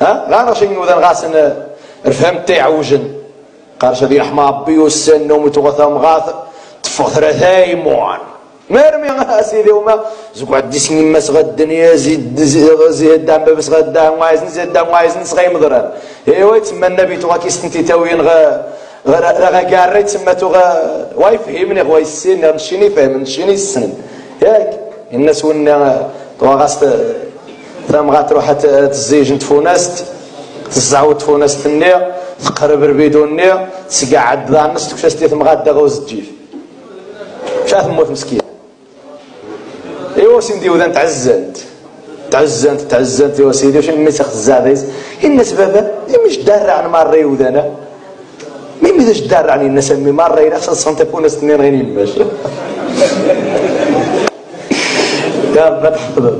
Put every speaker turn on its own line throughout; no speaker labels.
ها؟ غانا شي نوذا غاسن رفهمت يعوجن قال شدي رحمة ربي والسن ومتغثى مغاث. تفوت ثلاثاي موان. مرمي اسيدي وما. زوج عدي سنين مس الدنيا زيد زيد دام بس غدا ما يزن زيد دام ما يزن صغير مضرر. ايوا تما النبي تو كيستنتي تاوين غا غا كاري تما واي فهمني غوا السن نشيني فهم نشيني السن. ياك الناس ونا تو غاست ثم غتروح تزيج تفونست تزعود تفونست النية تقرب ربيدو النية تسقعد ذا النص تكشستي ثم غادا غوز الجيف شاف موت مسكين. إيوا سيدي وذا تعزنت تعزنت تعزنت. يا سيدي واش مي تاخذ الزاديز الناس بابا مش دار عن ماري وذانا؟ مين ميداش دار عن الناس مي ماري لا سنتي بونس اثنين غير يماش يا ما تحفظ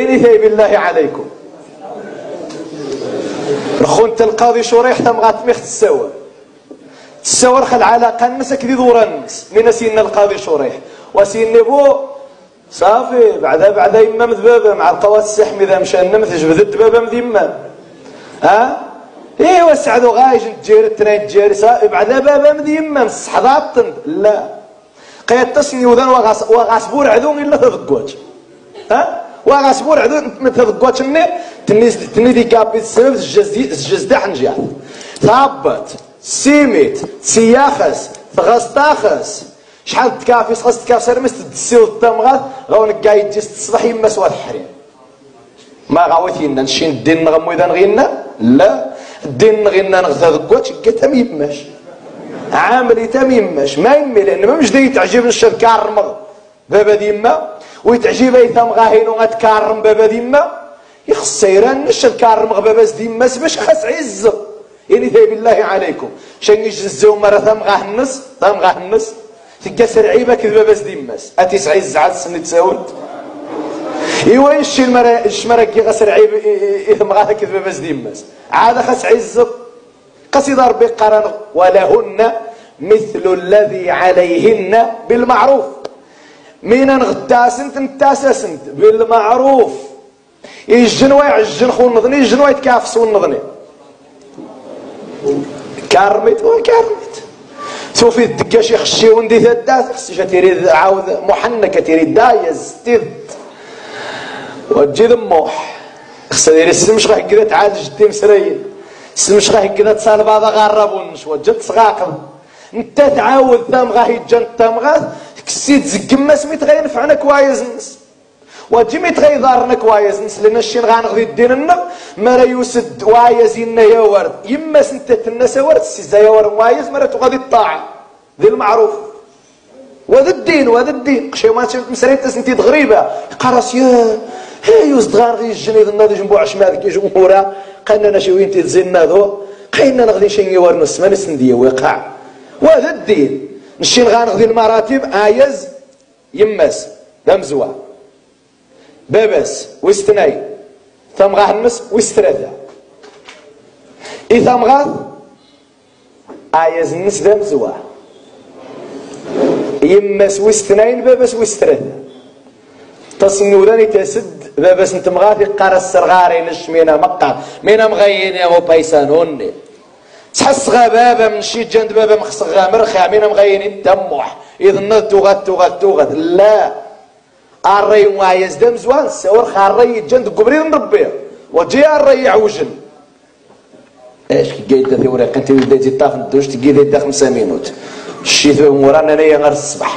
إني ثيب بالله عليكم. رخونت القاضي شريح تم غاتميخ تساور تساور خل علاقة الناس كذي دور الناس من سين القاضي شريح. وسين بو صافي بعدا بعدا يما مذبابة مع القوات السحمي ذا مشى النمث جبد الدبابة مذيما ها؟ ايوا سعدو غايج تجير التنين تجير صافي بعدا بابا مذيما مسحضات لا. قيد تسني وذن وغاس وغاسبور عدو إلا تذكوات ها؟ وغاسبور ما تذكوات مني. تنيس تنيدي كابي السبب الجزدة حنجاح ثابت سيميت سياخس تغسطاخس شحال تكافي خاص تكافي سير مست تدسيو الطمغات غون قايد جيست الصباح يما سوا الحريم. ما غاوتينا نشين الدين نغمو إذا نغينا؟ لا. الدين نغينا نغثى ذكوات شكا يماش عامل تم يماش ما يمي لأن ما مش دي تعجب الشركة الرمغ بابا ديما ويتعجب ايثام غاهينو غتكارم بابا ديما. يخص سيران الشركة الرمغ بابا ديما باش خاص عز. يعني ثيب بالله عليكم. شن يجزو مرة ثم غاهنس ثم غاهنس. تلقى سرعيبة كذبة بس ديماس أتيس عز عاد سنة تساود. إيوا يشي المرا الشمرك غسر عيب إثم غاها كذبة بس ديماس عاد خس عز. قصيدة ربي قرن ولهن مثل الذي عليهن بالمعروف. مين غداسنت نتاسسنت بالمعروف. يجن ويعجن خون نظني يجن ويتكافس ونظني كارمت وكارمت شوفي الدكا شي خشي وندي ثدات خصي تيري عاود محنكه تيري دايز تيد وتجي ذموح. خصها ديري السمش غا هكذا تعالج جدي مسرين. السمش غا هكذا تصال بعض غربونش وجد صغاقم. انت تعاود ثام غا هيجان ثام غا كسيت زكما سميت غينفعنا كوايز نس. وجي ميت غيظهرنا كوايز نس لنا الشين غانغذي الدين ما يسد وايز إنا يا ورد. يما سنتت الناس ورد سيزا يا ورد وايز مرة تغذي الطاعة. ذي المعروف. وهذا الدين وهذا الدين. شي ما مسريت سنتي غريبة قرص يا هي يوز غار غي الجنيد النادي جنبو عشمال كي جمهورا قلنا شي وين تزين ذو. قينا نغذي شي يور نص ما نسندي وقع وهذا الدين. نشي غنغذي المراتب. آيز يمس دمزوا بابس وستناي. ثم غهنس وسترثا إي ثم غاث آيز النس دمزوا يمس وستناين بابس وسترثا تصنو ذاني تسد بابس انت مغاثي قار السرغاري نشمينا مقا. مينا مغيين يا بايسانوني تحس بابا من شي جند بابا مخصغ مرخا مينا مغيين دموح إذ نض تغد تغد تغد لا. الري وايز دم زوان سور خاري جند قبرين ربي. وجي الري عوجن إيش كي قايد ثورة كنت وديتي طاف ندوش تقي ذي خمسة مينوت الشيث مورانا نيا غير الصباح.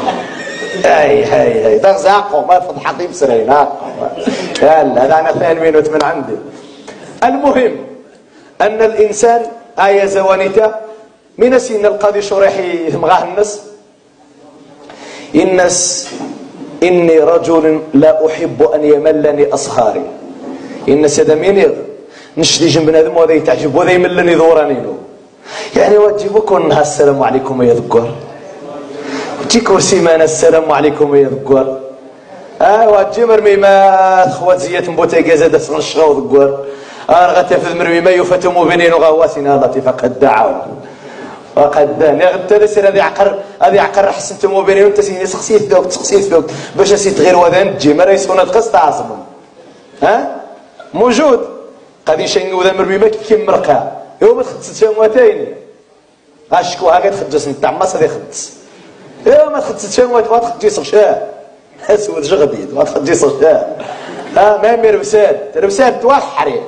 اي هاي هاي. دغ زاقو ما فض حقيم سرين يلا هذا أنا ثاني مينوت من عندي. المهم أن الإنسان آية زوانيتا من سين القاضي شريحي مغاه النس. الناس إني رجل لا أحب أن يملني أصهاري إن سدميني نشتي جنب بنادم وهذا يتعجب وهذا يملني ذوراني. له يعني وجهكم السلام عليكم يا ذكر وجي كرسي مانا السلام عليكم يا ذكر آه وجي مرمي ما خوات زيات مبوتا جازا سنشغا وذكر آه غتفذ مرمي ما يفتم بنين غواسنا التي فقد دعوا وقد غدا تسير هذه عقر هذه عقر حسنتم وبيني وانت سيني سقسيت فوق سقسيت فوق باش أسيت غير وذان تجي. ما ريسونا تقص تعصبهم ها؟ موجود. غادي شي وذا مربي ما كيم مرقا هو ما تخدس شموتين اشكو هاك تخدس نتاع ما صدي خدس ايوا ما تخدس شموت ما تخدس غشا اسود جغبيد ما تخدس غشا ها ما مربسات ربسات توحري.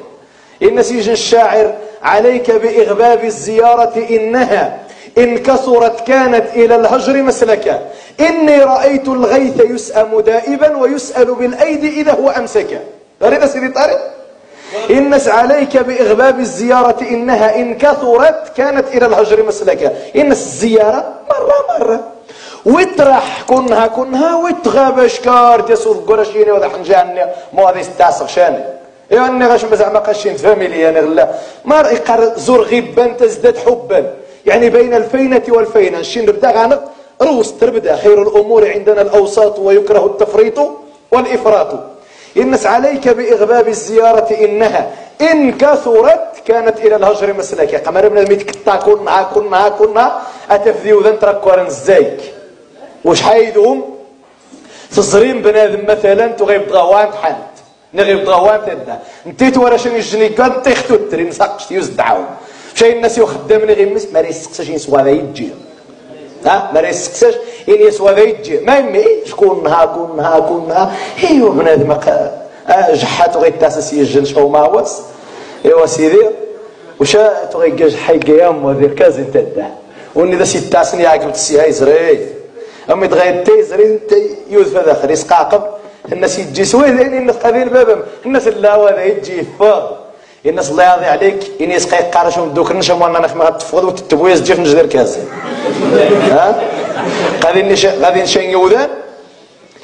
إن سيج الشاعر عليك بإغباب الزيارة إنها إن كثرت كانت إلى الهجر مسلكا إني رأيت الغيث يسأم دائبا ويسأل بالأيدي إذا هو أمسك غريب سيدي طارق؟ إنس عليك بإغباب الزيارة إنها إن كثرت كانت إلى الهجر مسلكا إنس الزيارة مرة مرة. وترح كنها كنها وتغاب شكار تسول قرشيني وذا حنجاني مو هذا يستعصق شاني ايوا إني غاش زعما قاشين فاميلي أنا غلا ما يقر زور غبا تزداد حبا. يعني بين الفينة والفينة. نشين نبدا غانق. روس تربدا خير الأمور عندنا الأوساط ويكره التفريط والإفراط. إنس عليك بإغباب الزيارة إنها إن كثرت كانت إلى الهجر مسلكا قمر بن الميت كتا كنا كنا كنا أتفذيو ذن تركورن الزيك. وش حيدهم؟ تزرين بنادم مثلا تغيب ضغوان حال نغيب ضغوان تدا انتي تورا شنو الجني كان تيختو التري نساقش تيوز دعاو. شاي الناس يخدم لي غير مس ما يسقساش يسوا ذا يجي ها؟ ما يسقساش إن يسوا ذا يجي ما يمي؟ شكون ها كون ها كون ها؟ ايوا بنادم آه، جحات غير تاسس يجن شو ما وس إيوا سيدي وشا تغي جاج حي قيام وذير كازن تدا وني ذا سي تاسني عاقبت سي هاي زري. امي تغير تي زري انت يوز هذا خري سقاقب الناس يجي سويه الناس قاعدين بابهم الناس لا هذا يجي فاض الناس الله يرضي عليك. اني يسقي قارش ودوك نشم وأنا نخمه تفض وتتبويز تجي في نجدر كاز ها؟ غادي نش غادي نشين يوذان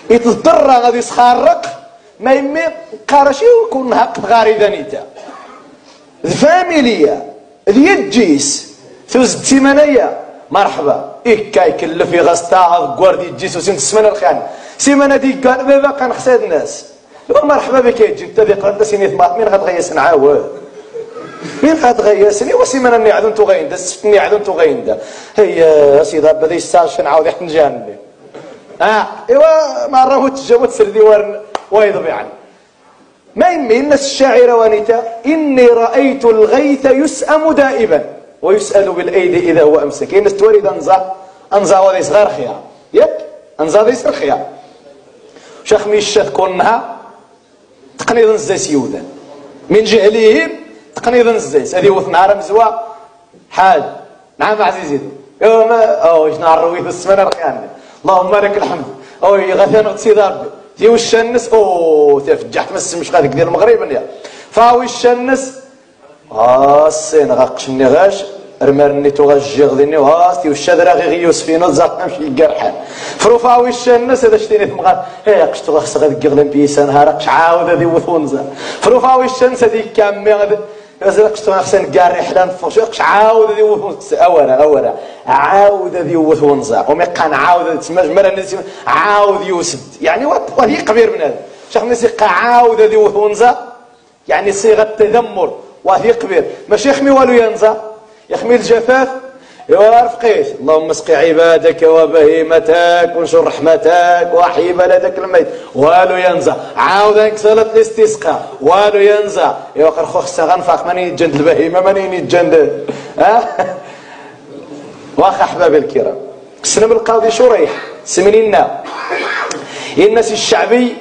يتضر غادي يسخرق ما يمي قارشي ويكون هاق غاري ذانيتا الفاميليا اليجيس ثوز تيمانية. مرحبا. إكا يكلف يغسطا غواردي جيسو سنت السمانة الخان. سيمانة دي قال بابا كان خساد الناس. مرحبا بك يا انت ذي قرد سيني ثمات مين غتغيس نعاود مين غتغيسني وسيمانة نعدو انتو غيندا السفت نعدو انتو غيندا هي سيدي بدا يستاش نعاود يحن جانبي. آه إيوا ما راهو تجاوت سردي ورن ويضب يعني ما يمي الناس الشاعرة وانيتا إني رأيت الغيث يسأم دائبا ويسأل بالأيدي إذا هو أمسك. الناس توريد أنزا أنزا وذي صغار خيار يك أنزا ذي صغار خيار شيخ ميشات كونها تقنيض نزاس يوذا من جهلهم تقنيض نزاس هذه وث نهار مزوا حال نعم عزيزي. يوم أو إيش نعرفوا في السمانه القيامه اللهم لك الحمد. أو غثان غتسيد ربي تي وش النس؟ أو تفجحت مس مش غادي ديال المغرب يا فاوي الشنس آه السين غاقشني غاش. رمرني تو غجيغ ذني وهاستي والشادرة غي غيوس فينا زاق نمشي قرحان فروفا وش الناس هذا شتيني ثمغات هي قشتو غخس غاد قغلن بيسان هارق. عاود هذي وثونزا. فروفا وش الناس هذي كامي غاد غازل قشتو غخسن قاري حلان فوش قش عاود هذي وثونزا اورا اورا عاود هذي وثونزا وميقان عاود تسمى مرة عاود يوسد يعني وهي قبير من هذا. شيخ نسي عاود هذي وثونزا يعني صيغة تذمر. وهي قبير. ماشي يخمي والو ينزا. يخمي الجفاف يا رفقيت اللهم اسقي عبادك وبهيمتك وانشر رحمتك وأحيي بلدك الميت. والو ينزع عاود إنك صلاة الاستسقاء. والو ينزع. يا وقر خوخ غنفاق ماني يتجند؟ البهيمة ماني يتجند؟ ها؟ واخ احبابي الكرام سلم القاضي شريح سمنينا الناس الشعبي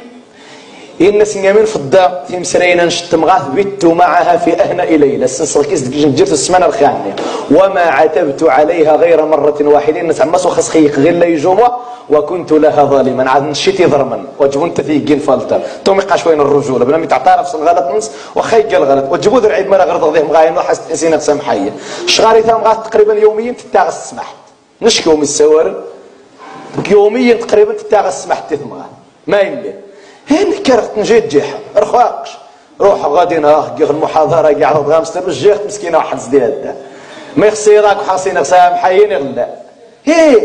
إن سنيامين فضة في مسرينا نشتم غاث بت معها في أهنأ ليلة سنسل كيس جرت السمانة الخانية. وما عتبت عليها غير مرة واحدة. إن تعمس وخص خيق غير لي جمعة وكنت لها ظالما. عاد نشيتي ضرما وجبون تثيقين فالتا تومي قاش وين الرجولة. بلا مي تعترف الغلط نص. وخيق الغلط وجبوا ذر عيد مرة غير تضيهم غاين وحس تحسين سمحية شغاري ثام غاث تقريبا يوميا تتاغس السمح نشكو من السوار؟ يوميا تقريبا تتاغس السمح تثمغ ما يملي. هين كرت نجي جيح رخواقش. روح غادي ناخ المحاضرة قاعد غامس الجيخ مسكينه واحد زديد ما يخصي راك حاصين غسام حيين غلا هي!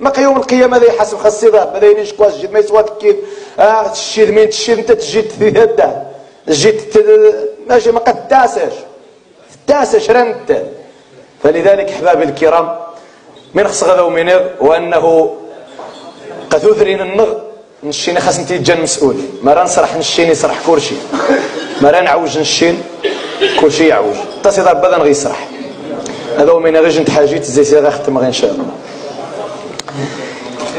ما يوم القيامة ذي حسب خصي ذا بدا ينشكوا الجد ما يسوى كيف. آه تشيد مين تشيد انت تجي تهدا جيت ماشي ما قد تاسش. تاسش رنت فلذلك احبابي الكرام من خص غدا ومنغ وأنه قثوثرين النغ. نشيني خاص انت يتجن مسؤول ما راه نصرح نشيني يصرح كلشي. ما راه نعوج نشين كلشي يعوج. تصيد ربنا غيصرح هذا هو من غير جنت حاجيت زي سي ختم غير إن شاء الله.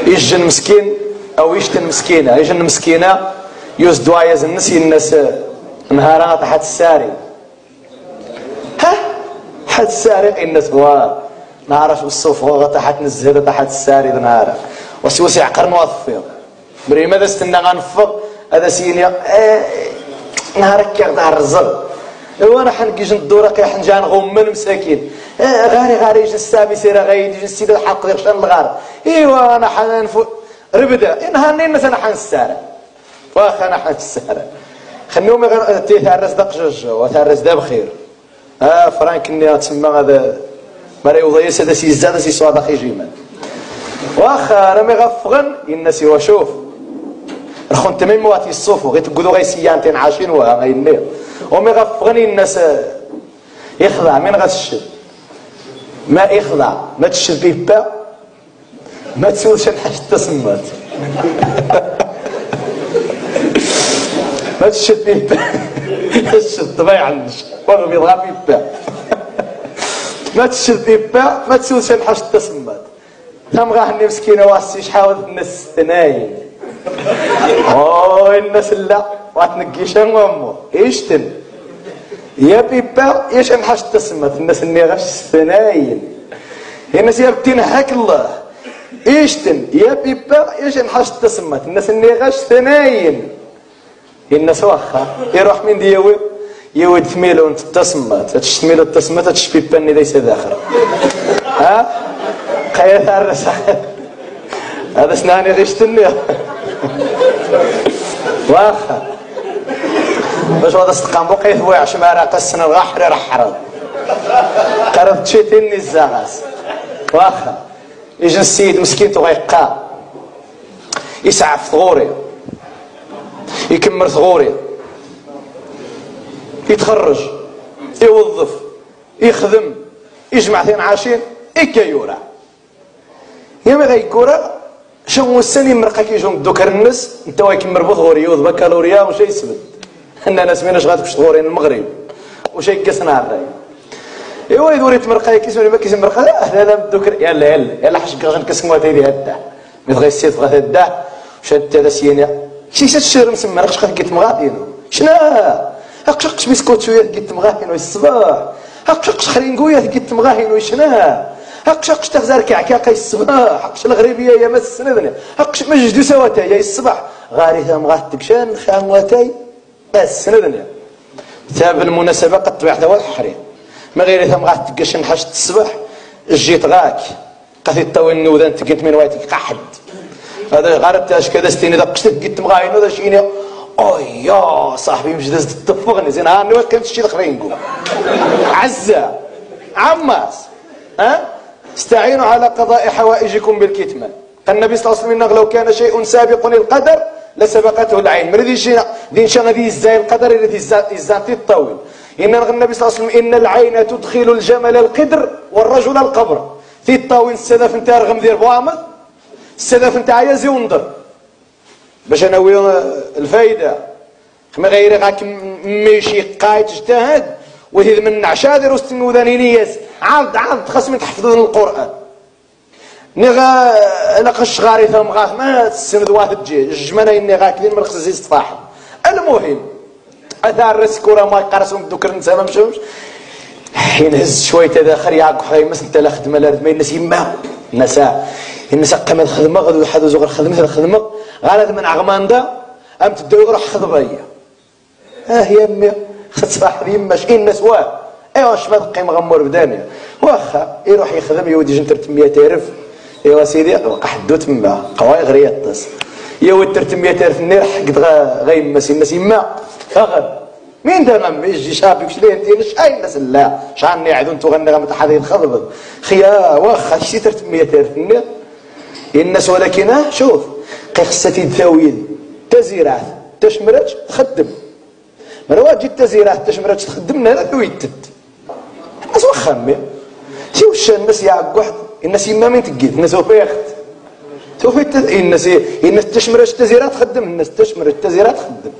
يجن مسكين أو يشتن مسكينة؟ يجن مسكينة؟ يوز دوايز الناس الناس نهارا تحت الساري. ها؟ حد الساري؟ الناس هو نعرف بالصوف تحت نزهد تحت الساري نهارا. وسوسي عقر نوظفيه بري ماذا استنى غنفض؟ هذا سيني آه نهار كي تاع الرزق ايوا أنا حنجي ندور كي حنجا نغمن مساكين. آه غاري غاري يجي السامي سير غايدي يجي السيد الحق ديال الغار. إيوا أنا حنفو ربدا نهارني الناس أنا حنسارع واخا أنا حنسارع خليهم تيثارس دقجج وثارس دا بخير. آه فرانك إني تسمى هذا مرا يوضيس هذا سي زاد سي صواد أخي جيمان واخا راه مي غفغن الناس وشوف. رخون تمين مواتي الصوفو غير تقولوا غير سيانتين عاشين وها غير ومي غفغن الناس يخضع من غتشد ما يخضع ما تشد بيبا ما تسولش الحاج تسمات. ما تشد بيبا تشد طبيعا والله بيضغى بيبا ما تشد بيبا ما تسولش الحاج تسمات. ثم غاهني مسكينة واسي شحاول الناس اوه الناس لا واتنقيش امو إيشتن. يا بيبا إيش انحش تسمت. الناس اني غش ثناين الناس يا بتين هاك الله. إيشتن. يا بيبا إيش انحش تسمت. الناس اني غش ثناين الناس واخا يروح من دي يوي ثميلو أنت تسمت. تشتميلو تسمت تشبيبا اني ليس داخل ها؟ خير ثارس هذا سناني غشتني. واخا. باش هذا استقام بقيت بوي عشمارة قسنا الغحر رحرد قرب تشيتني الزغاس واخا. يجي السيد مسكين تغيقا يسعف ثغوري. يكمر ثغوري. يتخرج. يوظف. يخدم. يجمع ثين عاشين. إكا يورا. يا ما غيكورا شو السني مرقا كيجون دوكر الناس انت وايك مربوط غوريوض بكالوريا وش يسبد. أنا ناس ميناش غاتكش تغورين المغرب. وش يقسنا الراي إيوا يدوري تمرقا كيسمعني ما كيسمع مرقا هذا بدوكر. يلا يلا يلا حش غنكسمو هذه هدا. مي بغا السيد بغا هدا. شاد هذا سينا شي سات الشهر مسمى نقش قلت مغادين شنا؟ اقشقش بسكوت شوية قلت مغاهين الصباح اقشقش خرينقويه قلت مغاهين وشنا هقش هقش تغزار كعكاقي الصباح. هقش الغريبية يا مس السندني هقش مجدو سواتا يا الصباح. غاري ثم غاتكشان خامواتي سندني ثاب المناسبة قد طبيعة ذا الحريم ما غير ثم غاتكشان حشت الصباح. جيت غاك. قثي الطوين نوذان تقيت من وايتك قحد هذا غارب تاش كذا ستيني ذا قشت قيت مغاين هذا شيني. أوه يا صاحبي مش دازت تطفغني زين ها نوات كنت شي الاخرين عزة. عماس. ها؟ استعينوا على قضاء حوائجكم بالكتمان قال النبي صلى الله عليه وسلم لو كان شيء سابق للقدر لسبقته العين. ذي شيء؟ ذي شيء ذي الزاي القدر الذي الزانتي الطويل إن النبي صلى الله عليه وسلم إن العين تدخل الجمل القدر والرجل القبر. في الطاوين السدف نتاع رغم دير بوامد السدف نتاع يزي ونضر باش انوي الفايدة. ما غير غاك ميشي قايت اجتهد وهذ من عشادر وستنو ذانينيس عاد عاد خاص من تحفظون القرآن. نغا نقش غاري ثم غاث ما تسند واحد جي الجمانة إني غاكلين من خصوصي صفاح المهم أثار رسكورا ما يقرسون بدوكر نسا ما مشوش حين هز شوية تداخل حي مس انت لا خدمة لا ما الناس يما النساء الناس قام الخدمة غدو حدو زغر خدمة الخدمة غالد من عغمان دا أم تدو يروح خدمة آه يا أمي خص يما شكين واه إيوا ما تقي مغمور بدانيا واخا يروح يخدم جنتر تمية تعرف إيوا سيدي بقى حدو تما قواي غير يطس. يود تمية تعرف النير حقد غيما سيما سيما فغد مين ده غم يجي شابك شلين أنت؟ اي الناس لا شعني عدون تغني غم تحدي الخضب؟ خيا واخا تمية تعرف النير الناس ولكن شوف قصتي تاويل تزيرات تشمرج تخدم. مروا جيت تزيرات تشمرج تخدم لا ثويتت. شي وش الناس يعق واحد. الناس يما من تقيت الناس وفيخت توفيت الناس الناس تشمر التزيرات تخدم. الناس تشمر التزيرات تخدم.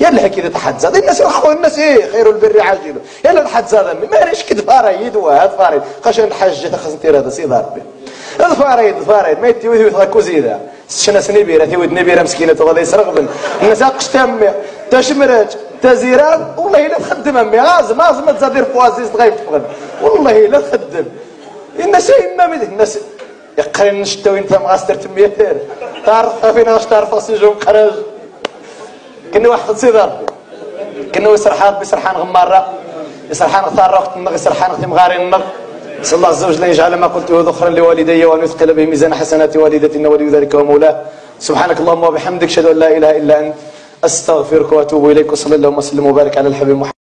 يلا كذا تحدزاد الناس يرحوا الناس إيه خير البر عاجله يلا تحدزاد ما ريش كد فاريد. وهاد فاريد. خشن الحج خاص نتير هذا سي ضربي هذا فاريد. فاريد. ما يتي ويث غاكو زيدا شنا سنيبيرا ثي نبيرا مسكينة. وغادي يسرغبن الناس قش تامي تشمرت تزيران والله إلا تخدم أمي. غاز ما ما تزادير فوازيز تغيب تفقد والله إلا تخدم. الناس ما الناس يقرن نشتوي انت مغاستر تميتين تعرف فين غاش تعرف السجون قراج كنا واحد سيد ربي كنا يسرحان بسرحان غمارة. يسرحان ثار وقت النغ يسرحان ثم غاري النغ صلى الله عز وجل يجعل ما قلته ذخرا لوالدي وأن يثقل به ميزان حسنات والدتنا ولي ذلك ومولاه سبحانك اللهم وبحمدك أشهد أن لا إله إلا أنت. أستغفرك وأتوب إليك وصلى اللهم وسلم وبارك على الحبيب محمد.